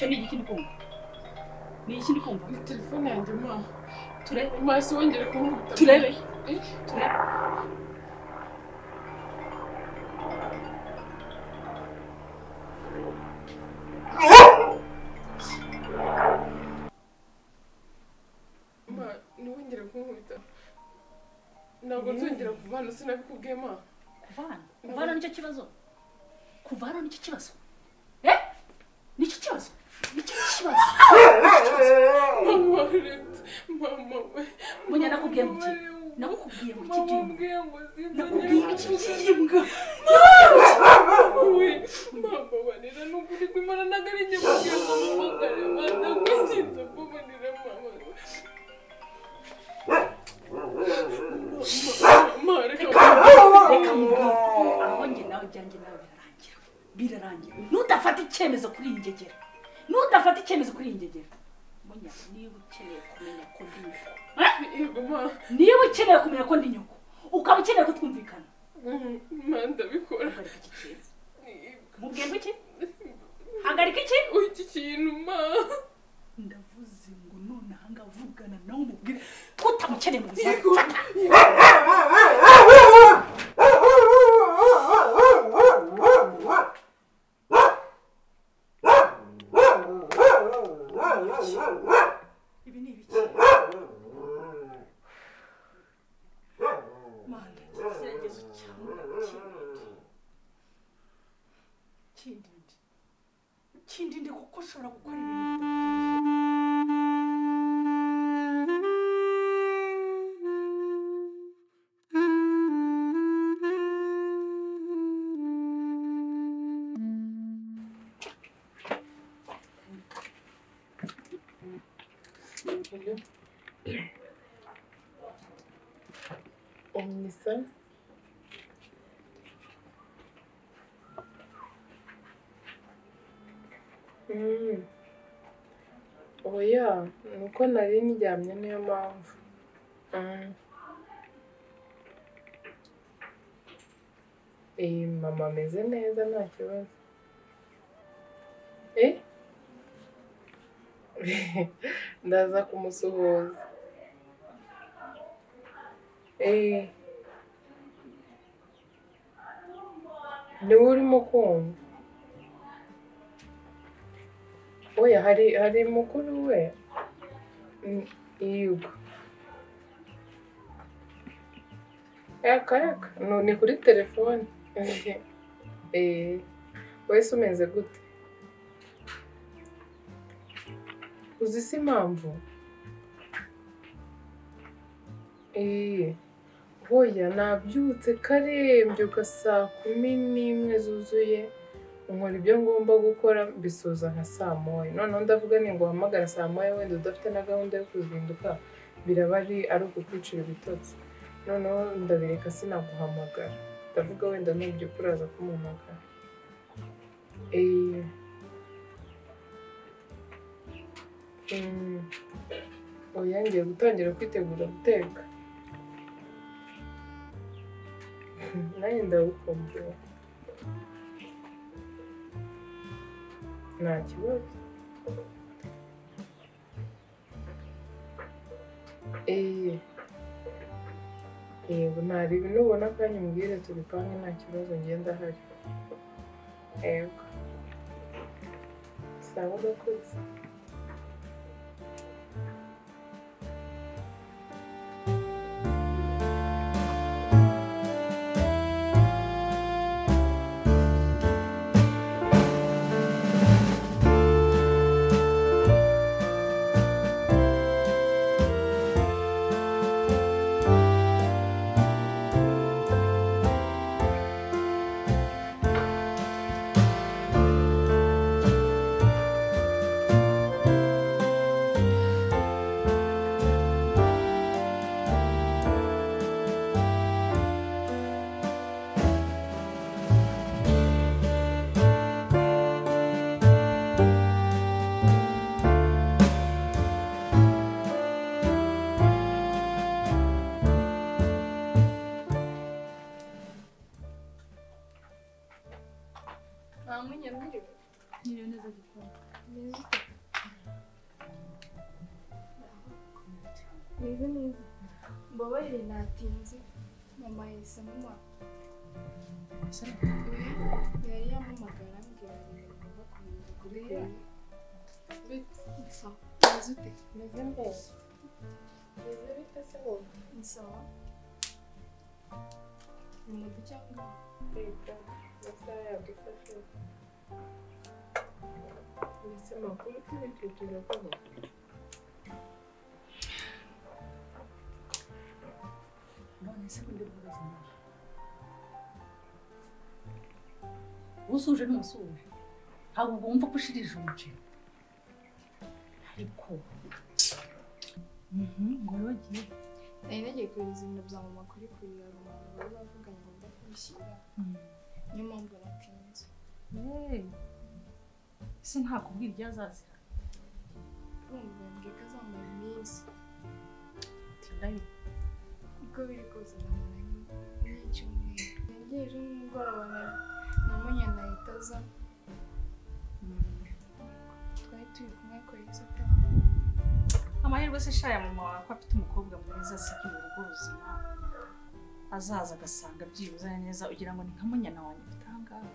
icyo ni igiki ndi kumva ni iki ndi kumva ni telefone yanjye ma turebe maso wongere kunkubita turebe turebe ma ntiwongere kunkubita ntabwo nzongera kuva hano sinabikubwiye ma kuva hano kuva hano nicyo kibazo kuva hano nicyo kibazo eh nicyo kibazo munya nakubwiye ngo iki nakubwiye ngo iki nakubwiye ngo iki by'imbwa we mama barera n'ukuri kwimana ntabwo ari njye mubwiye ngo mumagare manda kwikinza mbabarira mama reka mubwire aho njye nawe ibyanjye nawe birarangira. Birarangira. Nudafata icyemezo kuri iyi ngegera. Nudafata icyemezo kuri iyi ngegera. Munya niba ukeneye kumenya ko ndi nyoko Eh? ma niba ukeneye kumenya ko ndi nyoko ukaba ukeneye ko twumvikana manda bikora hagarika iki hagarika iki iki kintu ma. Ndavuze ngo none ahangaha vugana nawe umubwire ko utamukeneye mu buzima umwisa Mm. oya ni uko nari ndyamye niyo mpamvu. Mm. Eh, mama ameze neza nta kibazo. Eh? Ndaza kumusuhuza. Eh ni we urimo kumva oya hari hari mukuru we yego yakaraka no ni kuri telefone eh wese umeze gute? Uzi se impamvu eh. Hoya nabyutse kare mbyuka saa kumi n'imwe zuzuye nkora ibyo ngomba gukora mbisoza nka saa moya. Noneho ndavuga ni ngo uhamagara saa moya wenda udafite na gahunda yo kuzinduka biraba ari ukukwicira ibitotsi. Noneho ndabireka sinaguhamagara. Ndavuga wenda nubyuka uraza kumuhamagara. Eee oya ngiye gutangira kwitegura guteka. Nanjye ndagukumbuye nta kibazo eee yego ntaribi nubona akanya umbwire tubipange nta kibazo ngenda ahari yego sawa urakoze Niriwe neza gikoma. Meze neza. Mbabarire natinze. Mama yahise amuma. Yari yampamagara ambwira ibintu ngomba kumenya. Sawa. Meze ute? meze neza meze bite se wowe Ni sawa. Ni muto cyangwa? Leta amasaha yagufashe mbese makuru tubitwitira koko none se undi bubaza nawe usuje n'umusuje ntabwo wumva ko ushirije umuceri ariko Mhm, ngo wagiye Nari nagiye kohereza ibintu bya mama kuri kurira umuntu bari bavuganye ngomba kubishyira. Niyo mpamvu natinze. Ese ntakubwira ibyo azazira Urumva yambwiye ko azamara iminsi. uko biri kose ndamara nk'icyumweru yagiye ejo nimugoroba na- na munyana ahita aza twari turi kumwe kuri satani amahirwe se shaya mama wawe ko afite umukobwa mwiza asiga mu rugo ubuzima azaza agasanga byibuze neza ugira ngo ni nka munyana wanjye ufite ahangaha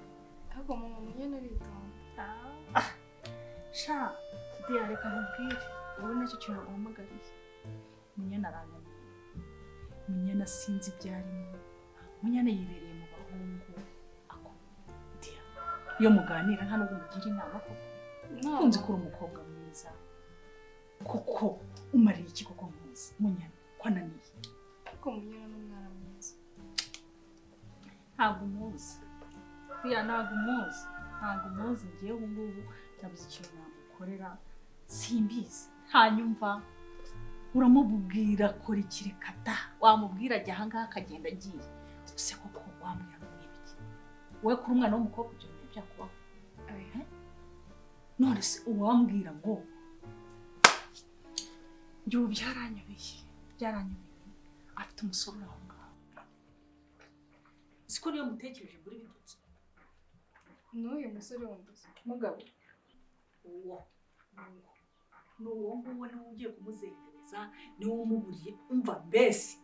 ariko mama munyana aritonda Ah, sha diya reka nkubwire wowe na cyo kintu waguhamagariye munyana arananiye munyana sinzi ibyo arimo munyana yibereye mu bahungu ako diya iyo muganira nta nubwo umugira inama koko kunzi ko uri umukobwa mwiza kuko umariye iki koko mwiza munyana ko ananiye ariko munyana n'umwana mwiza ntabwo umuzi buriya ntabwo umuzi ntabwo umuzi ngewe ubu ngubu nabuze ikintu namukorera simbizi. Hanyumva uramubwira kora ikirikata wamubwira ajya ahangaha akagenda agiye. Use koko wambwira ngo ni ibiki wowe kuri umwana w'umukobwa ibyo bintu byakubaho. None se uwambwira ngo njye ubu byaranyobeye byaranyobeye afite umusore uri aho ngaho. Siko niyo mutekereje muri bidutse n'uyu musore wundi uzi mugabo. Uwo ni uwo nguwo ni we ugiye kumuzengereza ni we umuburiye umva mbese.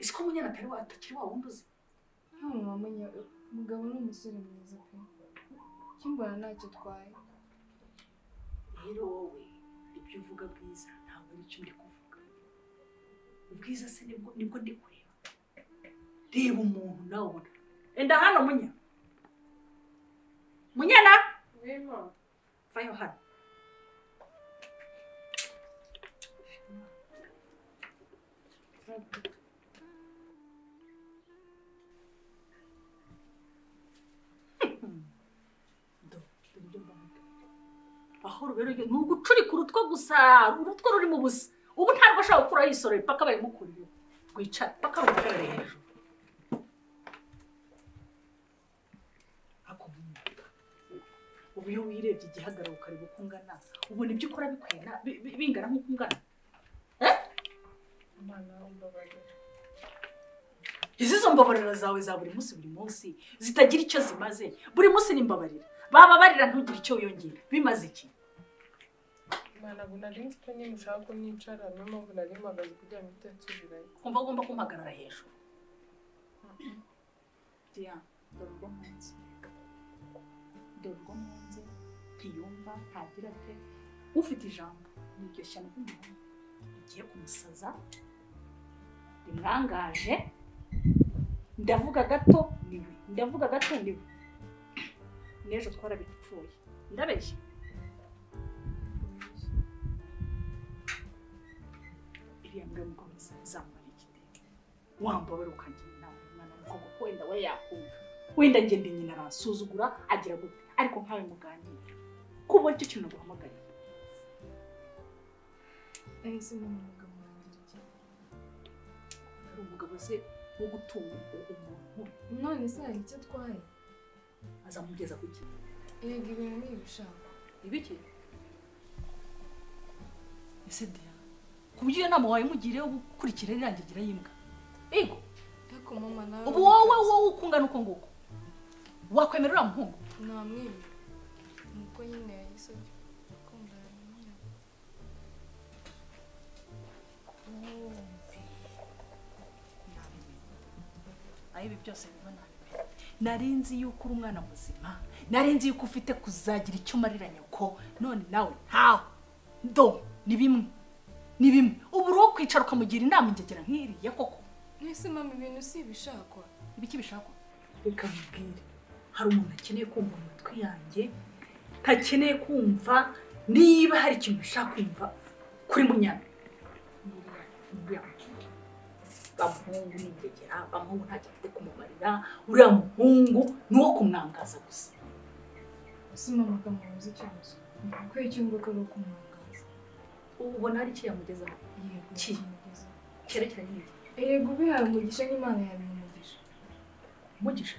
Siko munyana atari wa atakiri wa wundi uzi? Nta mama munya umugabo ni umusore mwiza pe. Kimbona ntacyo atwaye rero wowe ibyo uvuga bwiza ntabwo ari cyo ndi kuvuga. Ubwiza se ni bwo ndi kureba reba umuntu nawe ubona. Enda hano munya munyana! 왜 임마? Vai, Johan. ahora ubereye nugu turi ku rutwo gusa urutwo ruri mu busa ubu ntabwo ashobora gukuraho isoro paka bayimukurire gwica paka bakareje ubu iyo wirebye igihagararo ukareba uko ungana ubona ibyo ukora bikwena bi- bi- bingana nk'uko ungana umbabarira. Izi zo mbabarira zawe za buri munsi buri munsi zitagira icyo zimaze. Buri munsi ni mbabarira bababarira ntugire icyo wiyongera. Bimaze iki? Imana ngo nari nzi ko nyine ushaka ko nicara niyo mpamvu nari mpagaze kugira ngo mpite nsubirayo kumva agomba kumpagarara hejuru. Dore urwo munsi ntiyumva ntagira ate? Ufite ijambo ni iryo shyano ry'umuntu rigiye kumusaza rimwangaje. Ndavuga gato ni we. Ndavuga gato ni we. N'ejo twarabipfuye. Ndabeshya. Iriya mbwa mukomeza izamara igiti wambabara ukagira inama umwana w'umukobwa ko wenda we yakumva. Wenda ngende nyina aransuzugura agira gute. Ariko nkawe muganira kuba icyo kintu naguhamagariye ese ni umugabo wanjye ari umugabo se wo gutunga umuntu. None se hari icyo atwaye? Azamugeza ku gihe. Erega ibintu ni ibishaka. Ibiki ese diya ku buryo iyo nama wayimugiriyeho gukurikira rirangigira y'imbwa ego ariko mama nawe ubu wowe wowe uko ungana uko nguko. Wakwemera uriya muhungu? Namwemera nuko nyine yayisabye aho ibi byose biba nabi nari nzi yuko uri umwana muzima. Nari nzi yuko ufite kuzagira icyo umarira nyoko. None nawe ntawe do ni bimwe. Ni bimwe. Ubu uri uwo kwicara ukamugira inama ingegera nk'iriya koko? Mwese mama ibintu si ibishakwa. Ibiki bishakwa reka mubwire hari umuntu akeneye kumva mu matwi yanjye ntakeneye kumva niba hari ikintu ushaka kumva kuri munyana. Bamuhungu ni ingegera bamuhungu ntacyo afite kumumarira uriya muhungu ni uwo kumwangaza gusa. Si mama akamubuza icyemezo kuko icyo mvuga ari ukumwangaza ubu ubona hari icyo yamugezaho yego Ki? kimugeza cyerekeranye n'iki erega ubihaye umugisha n'imana yabiha umugisha umugisha?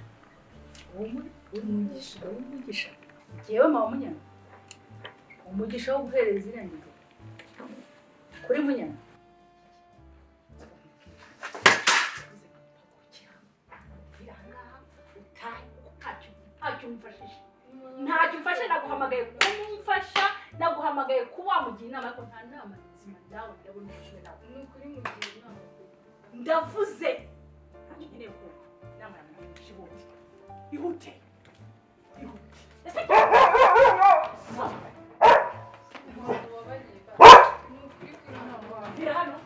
Umugisha. uwo umugisha. Ngewe mama munyana umugisha wo guhereza iriya nyungu kuri munyana. Ntacyo umfashije ntacyo umfashe naguhamagaye kumumfasha naguhamagaye kuba wamugira inama ariko nta nama nzima ndawe ndabona nawe ni ukuri mugira inama. Ndavuze. Ntacyo nkeneye kumva. Hano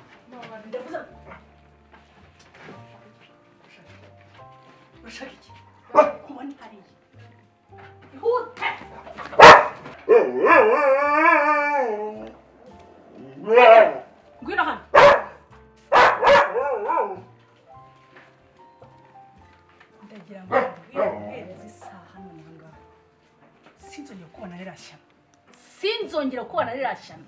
ndagira ngo sinzongera kubona ririya shyano sinzongera kubona ririya shyano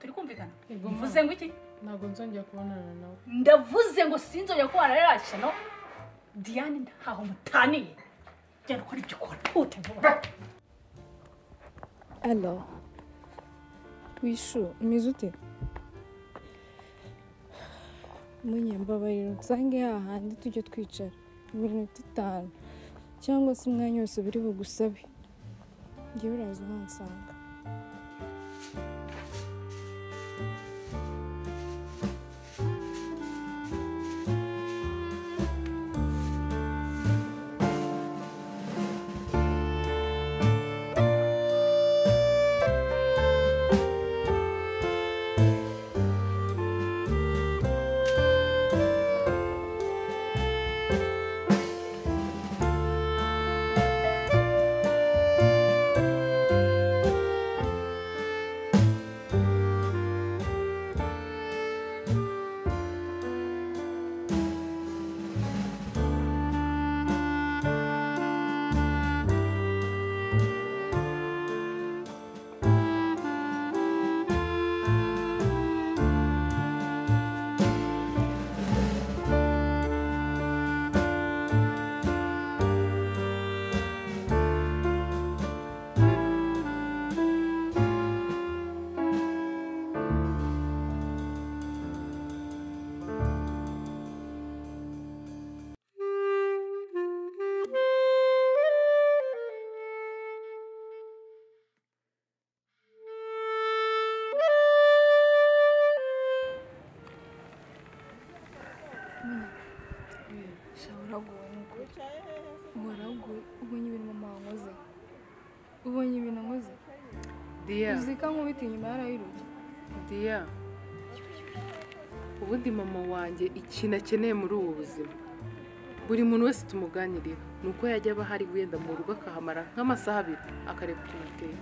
turi kumvikana mvuze ngo iki? Ntabwo nzongera kubonana nawe ndavuze ngo sinzongera kubana ririya shyano diane ntaho mutaniye genda ukora ibyo ukora. Hute vuba. Alo wishu umeze ute? Munyambabarira usange hahandi tujya twicara. Iminota itanu cyangwa se umwanya wose biri bugusabe. Ngewe uraza uhansanga uraguwe diya uzi ko ankubita inyuma yarayiruye diya ubundi mama wanjye ikintu akeneye muri ubu buzima? Buri muntu wese tumuganirira ni uko yajya aba ahari wenda mu rugo akahamara nk'amasaha abiri akareba ukuntu ateye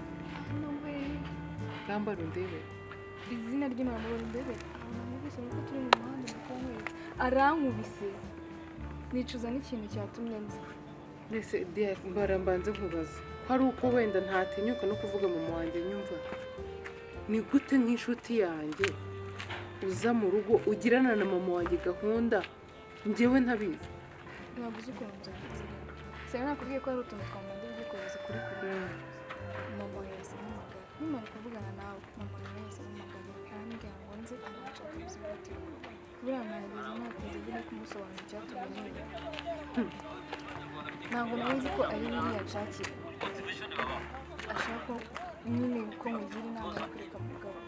bwambara undebe izina ry'inama ndebe ankubise nuko turi mu muhanda ndakunkwereka arankubise. Nicuza n'ikintu cyatumye nzi mbese diya mbara mbanze nkubaze. Ko ari uko wenda ntatinyuka no kuvuga mama wanjye nyumva? Ni gute nk'inshuti yanjye uza mu rugo ugirana na mama wanjye gahunda? Njyewe ntabizi. Ntabwo uzi ukuntu byagenze rero nakubwiye ko hari utuntu twamanza ubwikorezi kuri kure. Mama yahise amuhamagara nkimara kuvugana nawe mama yahise amuhamagara arambwira ngo nze araca kuza byihutirwa buriya nahageze natinze ndi kumusobanurira icyatumye nk'ibi ntabwo nari nzi ko ari biriya nshakira ashaka nyine ko mugira inama yo kureka mugabo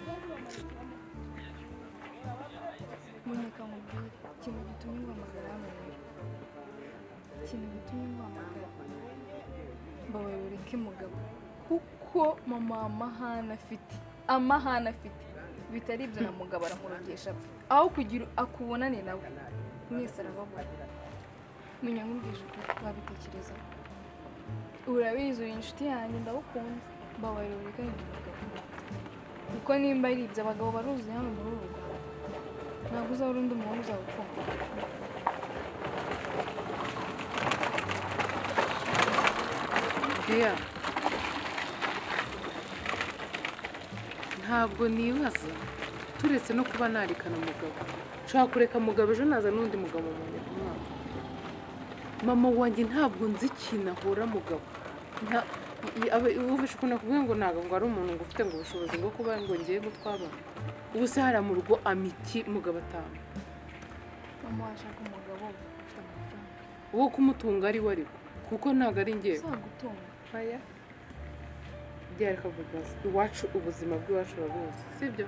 munyeka mubwire ikintu gitumye nguhamagara hano rero ikintu gitumye nguhamagara mbabaye ureke mugabo kuko mama amahane afite amahane afite bitari ibyo na mugabo aramurongesha apfa aho kugira akubonane nawe mwese arababona menya nkubwije ukuri wabitekerezaho urabizi uri inshuti yanjye ndagukunda mbabarira umugabo kuko nimba ari ibyo abagabo baruzuye hano muri uru rwanda ntabwo uzabura undi muntu uzagukunda Bea ntabwo nibaza. Turetse no kuba narikana umugabo nshobora kureka mugabo ejo naza n'undi mugabo mu mwaka mama wanjye ntabwo nzi ikintu ahura mugabo. Wumvishe ukuntu nakubwiye ngo ntabwo ngo ari umuntu ngo ufite ngo ubushobozi bwo kuba ngo ngiye gutwabana ubu se hariya mu rugo amiki mugabo atanu? Mama washaka umugabo ufite amafaranga? Uwo kumutunga ari we ariko kuko ntabwo ari ngewe aya. Byareka kubaza iwacu ubuzima bw'iwacu urabuzi sibyo?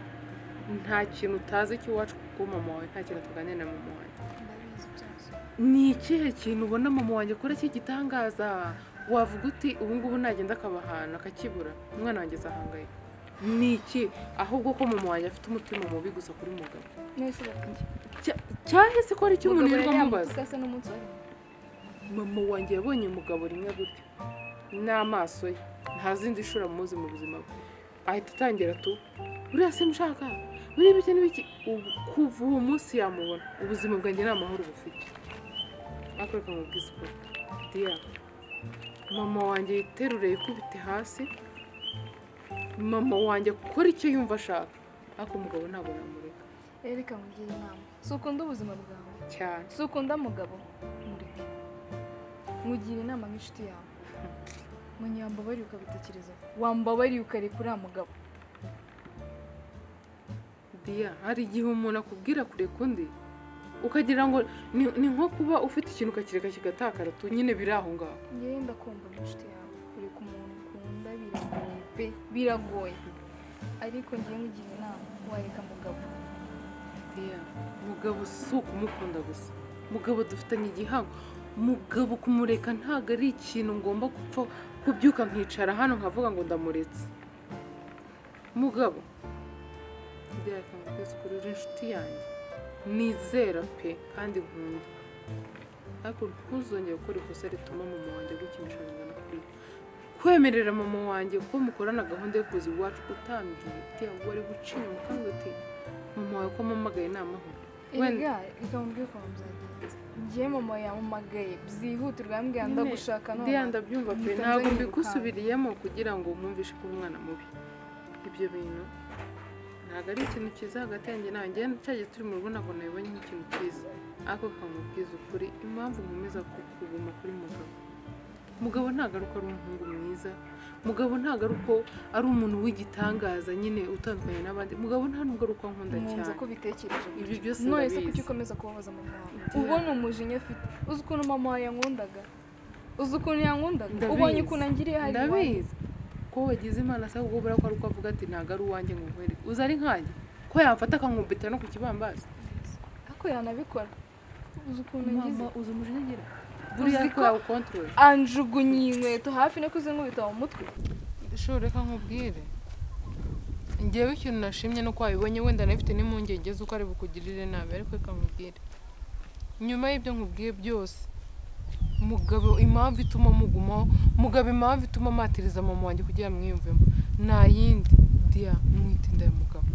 Nta kintu utazi cy'iwacu kuko mama wawe nta kintu tuganira na mama byose ni ikihe kintu ubona mama wanjye akora cy'igitangaza wavuga uti ubu ngubu nagenda akaba ahantu akakibura. Umwana wanjye azahangayika. Ni iki? Ahubwo ko mama wanjye afite umutima mubi gusa kuri mugabo cyahise ko ari cyo umuntu yirirwa amubaza? mama wanjye yabonye umugabo rimwe gutyo n'amaso ye. Nta zindi nshuro amuzi mu buzima bwe. Ahita atangira tu buriya simushaka buriya ibiki n'ibiki kuva uwo munsi yamubona ubuzima bwanjye nta mahoro bufite. Ariko reka mubwize ukuri diya mama wanjye yiterure yikubite hasi. Mama wanjye akora icyo yumva ashaka. Ariko umugabo ntabwo namureka. Reka mugire inama. Si ukunda ubuzima bwawe? Cyane. Si ukunda mugabo? Mureke. Mugira inama nk'inshuti yawe. Munyambabariye ukabitekerezaho wambabariye ukareka uriya mugabo. Diya hari igihe umuntu akubwira kureka undi ukagira ngo ni nko kuba ufite ikintu ukakireka kigatakara tu nyine biri aho ngaho. Ngewe ndakumva n'inshuti yawe kureka umuntu ukunda biragoye pe biragoye. Ariko ngewe nkugira inama wareka mugabo. Mugabo si ukumukunda gusa. Mugabo dufitanye igihango. Mugabo kumureka ntabwo ari ikintu ngomba gupfa kubyuka nkicara hano nkavuga ngo ndamuretse. Mugabo mubwize ukuri uri inshuti yanjye. Nizera pe kandi nkunda. Ariko ntuzongere gukora ikosa rituma mama wanjye agukinisha bingana kuriya kwemerera mama wanjye ko mukorana gahunda yo kuza iwacu utambwiye diya wari gucinya mu kanwa uti mama wawe ko ampamagaye ni amahoro. Wenda- reka mubwire ukuntu byagenze ngewe mama yampamagaye byihutirwa yambwira ndagushaka none diya ndabyumva pe ntabwo mbigusubiriyemo kugira ngo mwumvishe ko umwana mubi. Ibyo bintu ntabwo ari ikintu cyiza hagati yanjye nawe. Njyewe cyagiye turi mu rugo ntabwo nabibonye nk'ikintu cyiza. Ariko kamubwiza ukuri impamvu nkomeza ku- kuguma kuri mugabo. Mugabo ntabwo ari uko ari umuhungu mwiza. Mugabo ntabwo ari uko ari umuntu w'igitangaza nyine utandukanye n'abandi. Mugabo nta nubwo ari uko nkunze cyane. ko bitekereje Ibi byose ndabizi. kuki ukomeza kubabaza mama wawe? Ubona umujinya afite. Uzi ukuntu mama wawe yankundaga? Uzi ukuntu yankundaga? Ubonye ukuntu angiriye hari ndabizi. Ko wagize imana se ahubwo buriya ko ari uko avuga ati ntabwo ari uwanjye ngo nkwereke. Uzi ari nkanjye? Ko yamfata akankubita no ku kibambazi? Ariko yanabikora. Uzi ukuntu angize mama uzi umujinya buriya Uzi ko ko- yawukontorore anjugunye inkweto hafi no kuzinkubita mu mutwe. Shobora reka nkubwire. Ngewe ikintu nashimye nuko wabibonye wenda nafite n'impungenge z'uko ari bukugirire nabi ariko reka nkubwire. Nyuma y'ibyo nkubwiye byose mugabo impamvu ituma mugumaho mugabo impamvu ituma matiriza mama wanjye kugira mwiyumvemo nta yindi diya mwite inda ya mugabo